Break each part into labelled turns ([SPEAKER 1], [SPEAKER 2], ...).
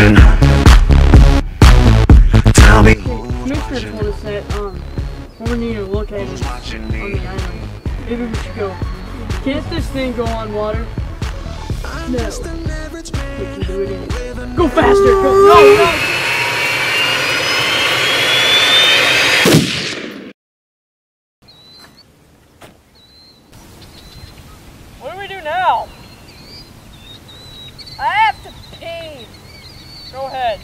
[SPEAKER 1] you know? Tell me. Commissioner told us that um, we need to look at on the island. Maybe we should go. Can't this thing go on water? No. We can do it. Go faster! Go! No! No!
[SPEAKER 2] What do we do now? I have to pee. Go ahead.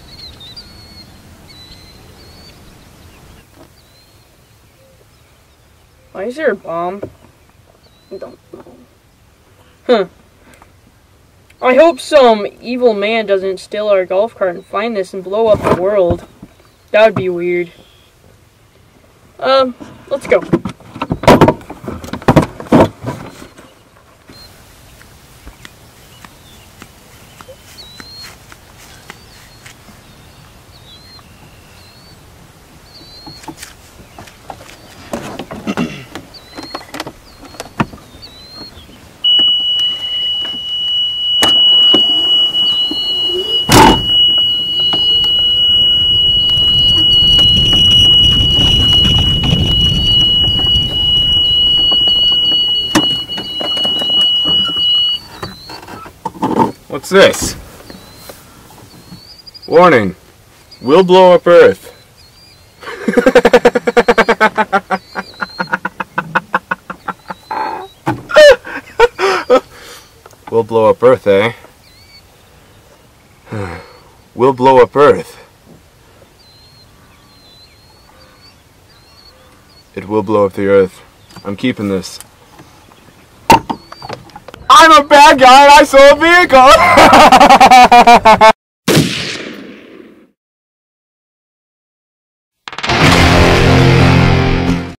[SPEAKER 1] Why is there a bomb? I don't know. Huh. I hope some evil man doesn't steal our golf cart and find this and blow up the world. That would be weird. Um, let's go.
[SPEAKER 3] What's this? Warning. we'll blow up Earth. we'll blow up Earth, eh? we'll blow up Earth. It will blow up the Earth. I'm keeping this. I'm a bad guy and I saw a vehicle!